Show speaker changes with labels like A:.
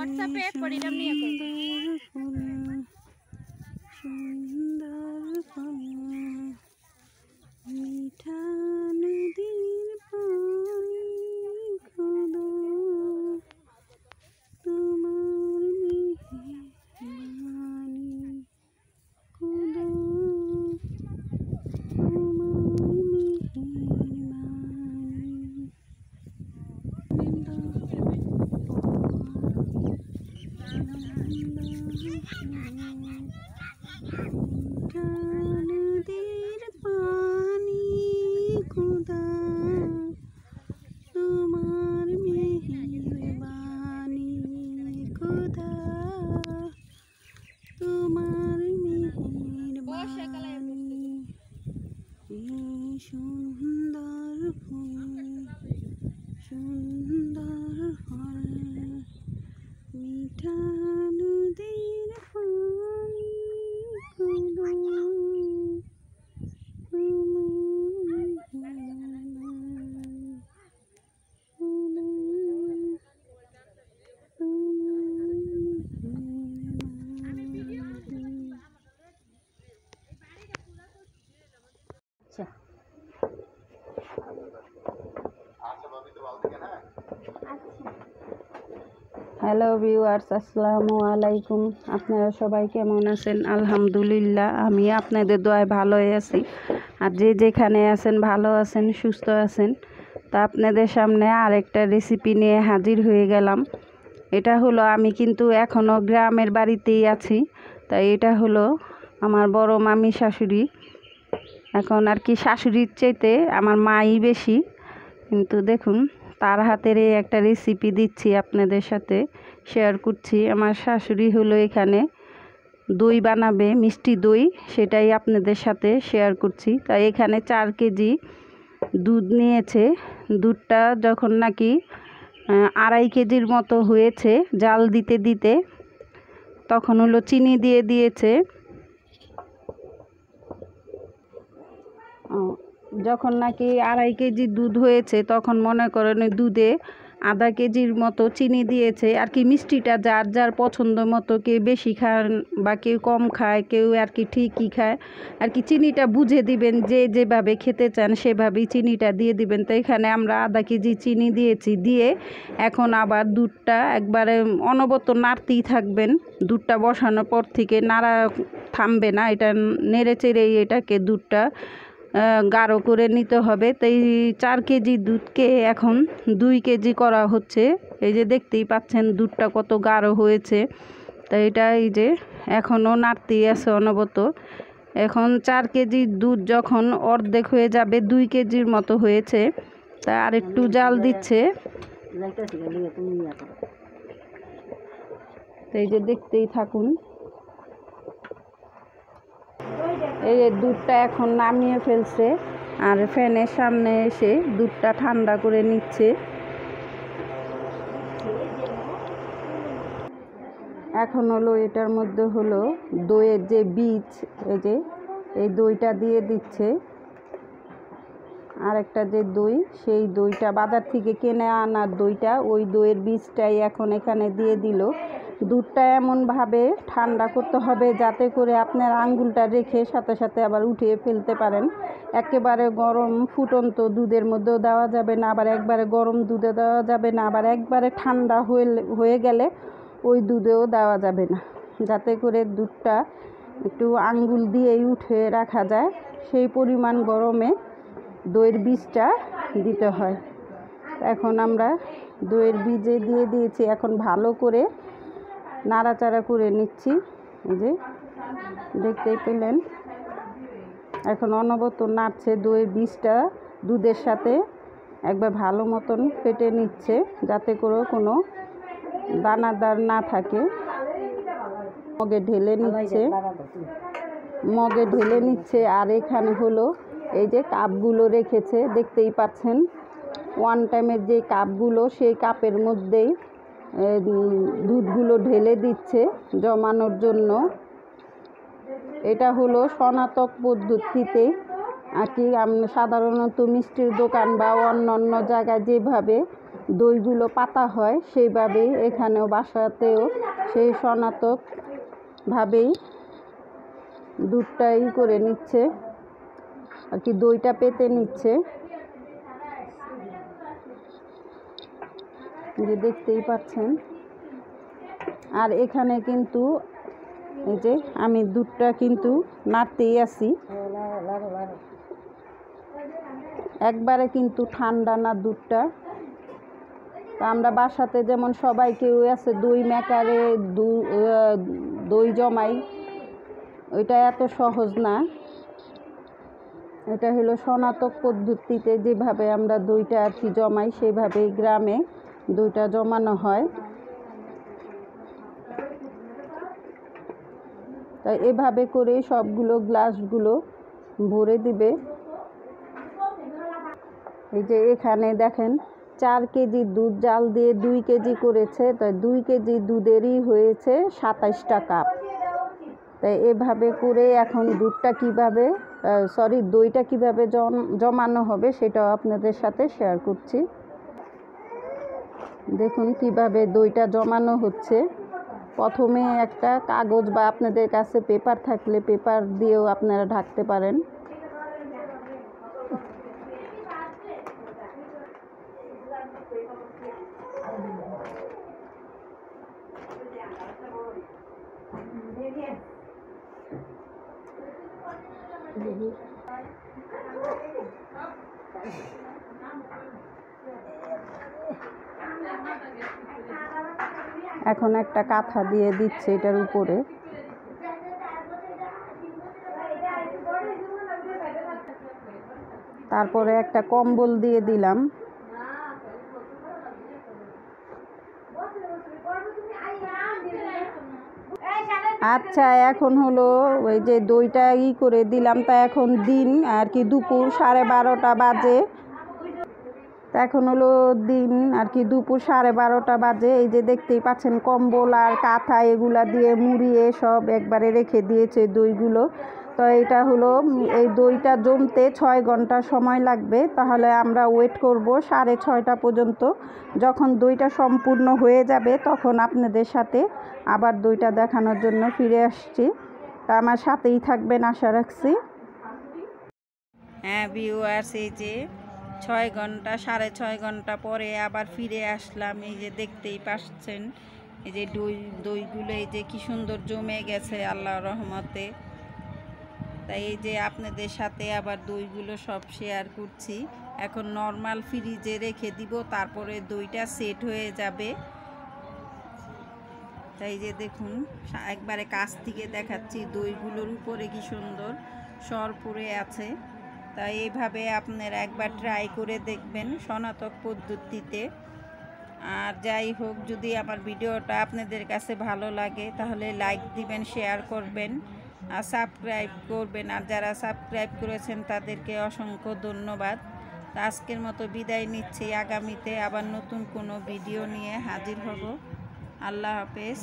A: হোয়াটসঅ্যাপে পরিণাম নিয়ে
B: সুন্দর সুন্দর ফুল সুন্দর ফল হ্যালো ভিউয়ার্স আসসালামু আলাইকুম। আপনারা সবাই কেমন আছেন? আলহামদুলিল্লাহ, আমি আপনাদের দোয়ায় ভালোই আছি। আর যে যেখানে আছেন, ভালো আছেন, সুস্থ আছেন, তা আপনাদের সামনে আরেকটা রেসিপি নিয়ে হাজির হয়ে গেলাম। এটা হলো, আমি কিন্তু এখনও গ্রামের বাড়িতেই আছি, তাই এটা হলো আমার বড় মামি শাশুড়ি। এখন আর কি শাশুড়ির চাইতে আমার মাই বেশি, কিন্তু দেখুন তার হাতের এই একটা রেসিপি দিচ্ছি আপনাদের সাথে শেয়ার করছি। আমার শাশুড়ি হলো এখানে দই বানাবে, মিষ্টি দই, সেটাই আপনাদের সাথে শেয়ার করছি। তাই এখানে চার কেজি দুধ নিয়েছে। দুধটা যখন নাকি আড়াই কেজির মতো হয়েছে, জাল দিতে দিতে, তখন হলো চিনি দিয়ে দিয়েছে। যখন নাকি আড়াই কেজি দুধ হয়েছে, তখন মনে করেন দুধে আধা কেজির মতো চিনি দিয়েছে। আর কি মিষ্টিটা যার যার পছন্দ মতো কেউ বেশি খান বা কেউ কম খায়, কেউ আর কি ঠিকই খায়। আর কি চিনিটা বুঝে দিবেন, যে যেভাবে খেতে চান সেভাবেই চিনিটা দিয়ে দিবেন। তো এখানে আমরা আধা কেজি চিনি দিয়েছি, দিয়ে এখন আবার দুধটা একবারে অনবত নাড়তেই থাকবেন। দুধটা বসানোর পর থেকে নাড়া থামবে না, এটা নেড়ে চেড়েই এটাকে দুধটা গাঢ় করে নিতে হবে। তো এই চার কেজি দুধকে এখন দুই কেজি করা হচ্ছে। এই যে দেখতেই পাচ্ছেন দুধটা কত গাঢ় হয়েছে। তো এটা এই যে এখনও নাড়তেই আছে অনবত এখন চার কেজি দুধ যখন অর্ধেক হয়ে যাবে, দুই কেজির মতো হয়েছে। তা আর একটু জাল দিচ্ছে। তো এই যে দেখতেই থাকুন। এই যে দুধটা এখন নামিয়ে ফেলছে আর ফ্যানের সামনে এসে দুধটা ঠান্ডা করে নিচ্ছে। এখন হলো এটার মধ্যে হলো দইয়ের যে বীজ, এই যে, এই দইটা দিয়ে দিচ্ছে। আর একটা যে দই, সেই দইটা বাজার থেকে কিনে আনার দইটা, ওই দইয়ের বীজটাই এখন এখানে দিয়ে দিল। দুধটা এমনভাবে ঠান্ডা করতে হবে যাতে করে আপনার আঙ্গুলটা রেখে সাথে সাথে আবার উঠিয়ে ফেলতে পারেন। একেবারে গরম ফুটন্ত দুধের মধ্যেও দেওয়া যাবে না, আবার একবারে গরম দুধে দেওয়া যাবে না, আবার একবারে ঠান্ডা হয়ে হয়ে গেলে ওই দুধেও দেওয়া যাবে না। যাতে করে দুধটা একটু আঙ্গুল দিয়েই উঠে রাখা যায়, সেই পরিমাণ গরমে দইয়ের বীজটা দিতে হয়। এখন আমরা দইয়ের বীজে দিয়ে দিয়েছি, এখন ভালো করে নাড়াচাড়া করে নিচ্ছি। এই যে, দেখতেই পেলেন। এখন অনবত নাড়ছে দইয়ের বীজটা দুধের সাথে। একবার ভালো মতন ফেটে নিচ্ছে, যাতে করে কোনো দানাদার না থাকে। মগে ঢেলে নিচ্ছে। মগে ঢেলে নিচ্ছে। আর এখানে হলো এই যে কাপগুলো রেখেছে, দেখতেই পাচ্ছেন। ওয়ান টাইমের যে কাপগুলো, সেই কাপের মধ্যেই দুধগুলো ঢেলে দিচ্ছে জমানোর জন্য। এটা হলো সনাতক পদ্ধতিতে। আর কি সাধারণত মিষ্টির দোকান বা অন্য অন্য জায়গায় যেভাবে দইগুলো পাতা হয় সেইভাবেই এখানেও বাসাতেও সেই সনাতকভাবেই দুধটা ই করে নিচ্ছে। আর কি দইটা পেতে নিচ্ছে। যে দেখতেই পাচ্ছেন। আর এখানে কিন্তু এই যে আমি দুধটা কিন্তু নাড়তেই আছি। একবারে কিন্তু ঠান্ডা না দুধটা। তা আমরা বাসাতে যেমন সবাই কেউ আছে, দই মেকারে দই জমাই, ওইটা এত সহজ না। এটা হলো সনাতক পদ্ধতিতে যেভাবে আমরা দইটা আর কি জমাই, সেভাবেই গ্রামে দইটা জমানো হয়। তাই এভাবে করে সবগুলো গ্লাসগুলো ভরে দিবে। এই যে এখানে দেখেন, চার কেজি দুধ জাল দিয়ে দুই কেজি করেছে। তাই দুই কেজি দুধেরই হয়েছে সাতাইশটা কাপ। তাই এভাবে করে এখন দুধটা কীভাবে সরি দইটা কীভাবে জমানো হবে সেটাও আপনাদের সাথে শেয়ার করছি। দেখুন কীভাবে দইটা জমানো হচ্ছে। প্রথমে একটা কাগজ বা আপনাদের কাছে পেপার থাকলে পেপার দিয়েও আপনারা ঢাকতে পারেন। এখন একটা কাঁথা দিয়ে দিচ্ছে এটার উপরে। তারপরে একটা কম্বল দিয়ে দিলাম। আচ্ছা এখন হলো ওই যে দইটা ই করে দিলাম তা এখন দিন, আর কি দুপুর সাড়ে বারোটা বাজে। তা এখন হলো দিন আর কি দুপুর সাড়ে বারোটা বাজে। এই যে দেখতেই পাচ্ছেন, কম্বল আর কাঁথা এগুলা দিয়ে মুড়িয়ে সব একবারে রেখে দিয়েছে দইগুলো। তো এটা হলো, এই দইটা জমতে ছয় ঘণ্টা সময় লাগবে। তাহলে আমরা ওয়েট করব সাড়ে ছয়টা পর্যন্ত। যখন দইটা সম্পূর্ণ হয়ে যাবে, তখন আপনাদের সাথে আবার দইটা দেখানোর জন্য ফিরে আসছি। তা আমার সাথেই থাকবেন, আশা রাখছি। হ্যাঁ ভিউয়ার্স এই যে ছয় ঘণ্টা, সাড়ে ছয় ঘণ্টা পরে আবার ফিরে আসলাম। এই যে দেখতেই পাচ্ছেন, এই যে দই, দইগুলো এই যে কি সুন্দর জমে গেছে আল্লাহ রহমতে। তাই এই যে আপনাদের সাথে আবার দইগুলো সব শেয়ার করছি। এখন নর্মাল ফ্রিজে রেখে দিব, তারপরে দইটা সেট হয়ে যাবে। তাই যে দেখুন একবারে কাছ থেকে দেখাচ্ছি দইগুলোর উপরে কি সুন্দর সর পড়ে আছে। তাই এইভাবে আপনারা একবার ট্রাই করে দেখবেন সনাতক পদ্ধতিতে। আর যাই হোক, যদি আমার ভিডিওটা আপনাদের কাছে ভালো লাগে, তাহলে লাইক দিবেন শেয়ার করবেন, আর সাবস্ক্রাইব করবেন। আর যারা সাবস্ক্রাইব করেছেন, তাদেরকে অসংখ্য ধন্যবাদ। তো আজকের মতো বিদায় নিচ্ছি। আগামীতে আবার নতুন কোনো ভিডিও নিয়ে হাজির হব। আল্লাহ হাফেজ।